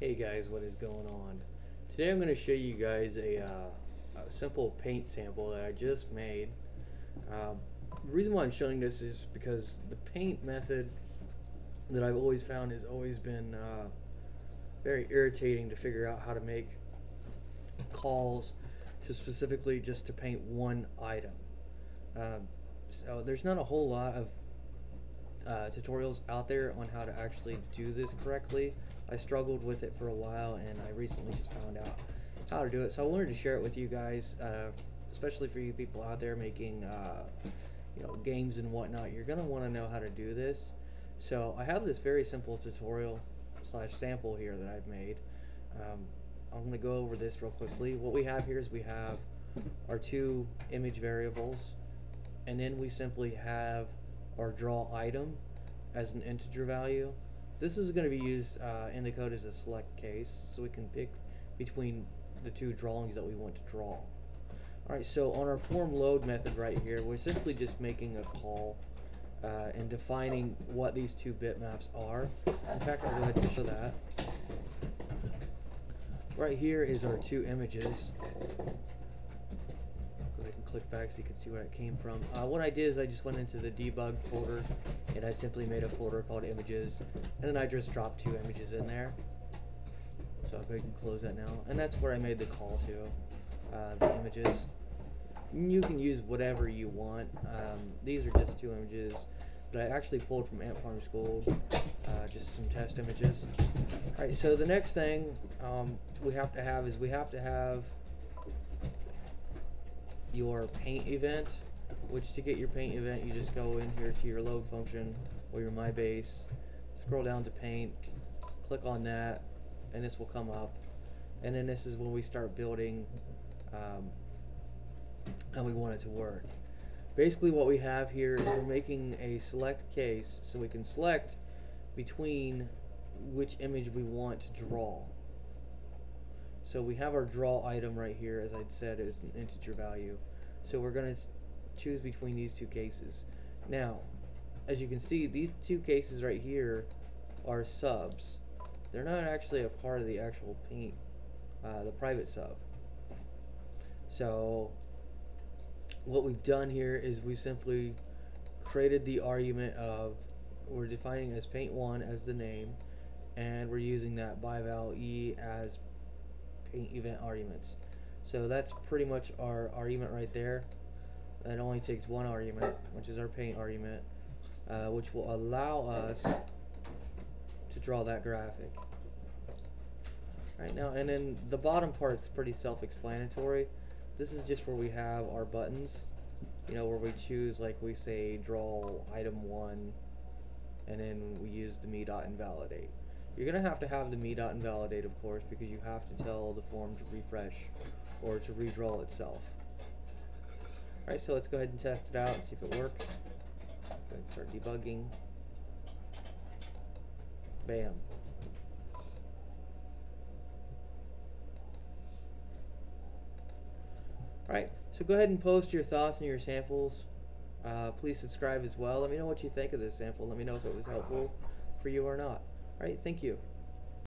Hey guys, what is going on? Today I'm going to show you guys a, uh, a simple paint sample that I just made. Um, the reason why I'm showing this is because the paint method that I've always found has always been uh, very irritating to figure out how to make calls to specifically just to paint one item. Um, so there's not a whole lot of uh, tutorials out there on how to actually do this correctly. I struggled with it for a while and I recently just found out how to do it. So I wanted to share it with you guys, uh, especially for you people out there making uh, you know games and whatnot. You're gonna want to know how to do this. So I have this very simple tutorial slash sample here that I've made. Um, I'm gonna go over this real quickly. What we have here is we have our two image variables and then we simply have our draw item as an integer value. This is going to be used uh, in the code as a select case, so we can pick between the two drawings that we want to draw. Alright, so on our form load method right here, we're simply just making a call uh, and defining what these two bitmaps are. In fact, I'll go ahead and show that. Right here is our two images click back so you can see where it came from. Uh, what I did is I just went into the debug folder and I simply made a folder called images and then I just dropped two images in there. So I'll go ahead and close that now. And that's where I made the call to, uh, the images. You can use whatever you want. Um, these are just two images that I actually pulled from Ant Farm School, uh, just some test images. Alright, so the next thing um, we have to have is we have to have your paint event, which to get your paint event, you just go in here to your load function or your MyBase, scroll down to paint, click on that, and this will come up. And then this is when we start building um, how we want it to work. Basically what we have here is we're making a select case so we can select between which image we want to draw. So we have our draw item right here, as I'd said, is an integer value. So we're going to choose between these two cases. Now, as you can see, these two cases right here are subs. They're not actually a part of the actual paint, uh, the private sub. So what we've done here is we simply created the argument of we're defining as paint1 as the name and we're using that byval e as event arguments. So that's pretty much our argument right there. It only takes one argument, which is our paint argument, uh, which will allow us to draw that graphic. Right now, and then the bottom part's pretty self-explanatory. This is just where we have our buttons, you know, where we choose, like we say, draw item one, and then we use the me dot invalidate. You're going to have to have the me dot invalidate, of course, because you have to tell the form to refresh or to redraw itself. Alright, so let's go ahead and test it out and see if it works. Go ahead and start debugging. Bam. Alright, so go ahead and post your thoughts and your samples. Uh, please subscribe as well. Let me know what you think of this sample. Let me know if it was helpful for you or not. Alright, thank you.